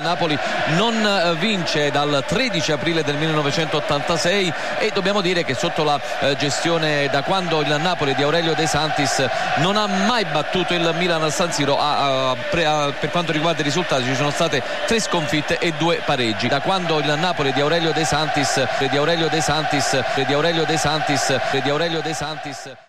Napoli non eh, vince dal 13 aprile del 1986 e dobbiamo dire che sotto la eh, gestione da quando il Napoli di Aurelio De Santis non ha mai battuto il Milan al San Siro a, a, a, per quanto riguarda i risultati ci sono state tre sconfitte e due pareggi. Da quando il Napoli di Aurelio De Santis di Aurelio De Santis di Aurelio De Santis di Aurelio De Santis